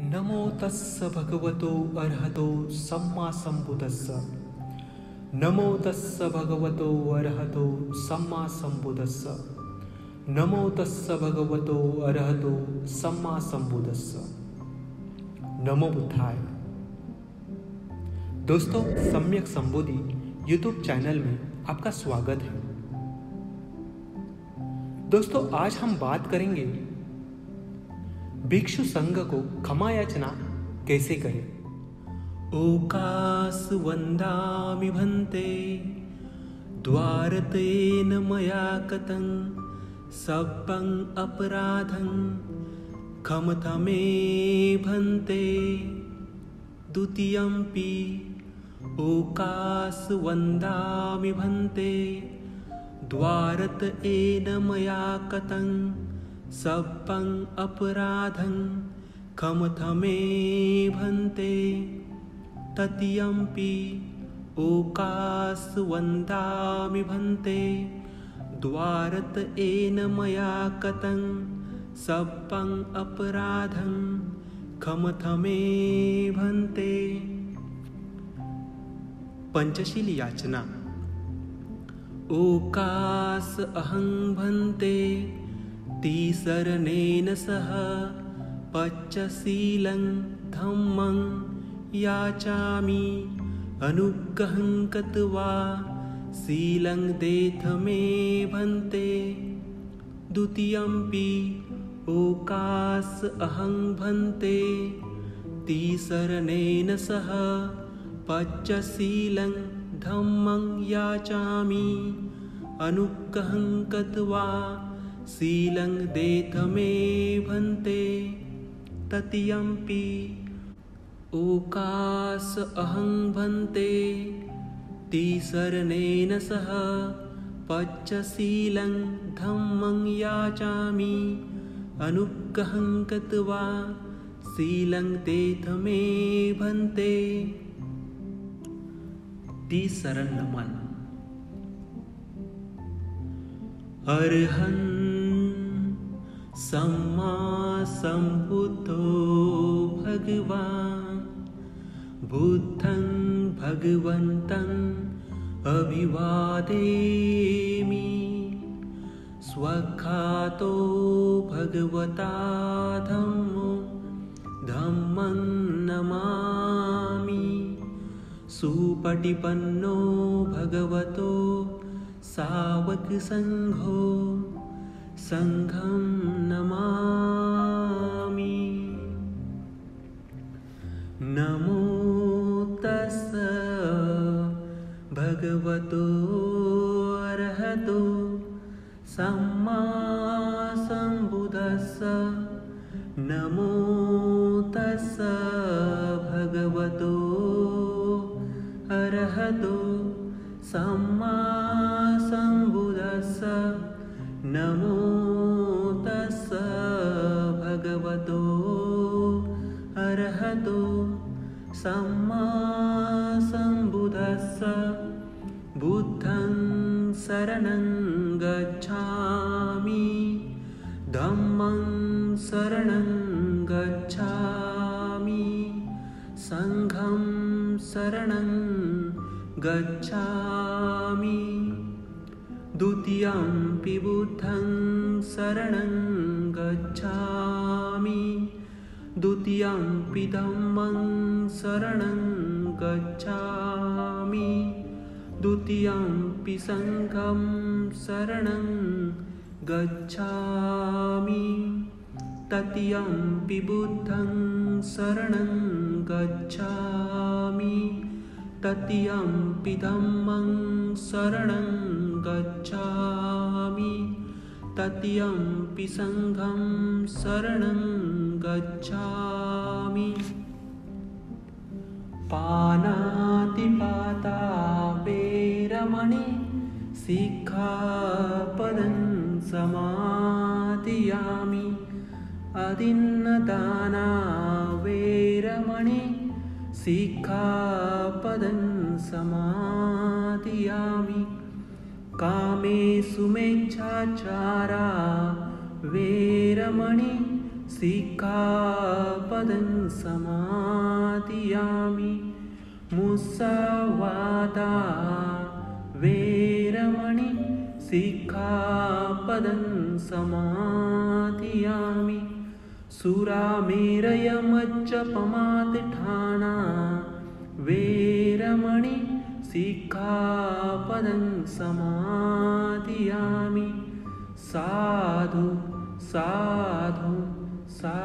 नमो तस्स भगवतो अर्हतो सम्मा सम्बुदस्स नमो तस्स भगवतो अर्हतो सम्मा सम्बुदस्स नमो तस्स भगवतो अर्हतो सम्मा सम्बुदस्स नमो बुद्धाय। दोस्तों, सम्यक संबोधि यूट्यूब चैनल में आपका स्वागत है। दोस्तों, आज हम बात करेंगे भिक्षु संघ को क्षमा याचना कैसे करें? ओकास वंदामि भन्ते, द्वारतेन मया कतं सप्पं अपराधं खमथमे भन्ते। द्वितीयंपि ओकास वंदामि भन्ते, द्वारत एन मया कतं सप्पं अपराधं खमथमे भन्ते ततीयंपि ओकास्वन्दामि भन्ते। द्वारत एन मया सप्पं अपराधं खमथमे भन्ते। पंचशील याचना। ओकास अहं भन्ते तीसरनेन सह पच्चशीलं धम्मं याचामि अनुग्रहं कत्वा शीलं देथ मे भन्ते द्वितीयंपि ओकास अहं भन्ते। तीसरनेन सह पच्चशीलं धम्मं याचामि अनुग्रहं कत्वा शीलं देथ मे भन्ते ततीयंपि ओकास अहं भन्ते तीसरनेन सह पच्चशीलं धम्मं याचामि अनुग्रहं कत्वा शीलं देथ मे भन्ते तीसरन नमन। अर्हन् सम्मा सम्बुद्धो भगवान्। बुद्धं अभिवादेमि। स्वखातो भगवता धम्मो धम्मं नमामि। सुपटिपन्नो भगवतो सावकसङ्घो सङ्घं भगवतो अर्हतो सम्मा सम्बुदस्स नमो तस्स भगवतो अर्हतो सम्मा सम्बुदस्स नमो तस्स भगवतो अर्हतो सम्मा बुद्धं शरणं गच्छामि। धम्मं शरणं गच्छामि। सङ्घं शरणं गच्छामि। द्वितीयंपि बुद्धं शरणं गच्छामि। द्वितीयंपि धम्मं शरणं गच्छामि द्वितीयंपि सङ्घं शरणं गच्छामि। ततीयंपि बुद्धं शरणं गच्छामि। ततीयंपि धम्मं शरणं गच्छामि। ततीयंपि सङ्घं शरणं गच्छामि। पानातिपाता वेरमणि शिखापदं समादियामि। अदिन्नदाना वेरमणि शिखापदं समादियामि। कामेषु मेच्छाचारा वेरमणि सिक्खापदं समादियामि। मुसावादा सिक्खापदं समादियामि सुरामेरयमज्जपमातिठाना वेरमणि सिक्खापदं समादियामि साधु साधु सा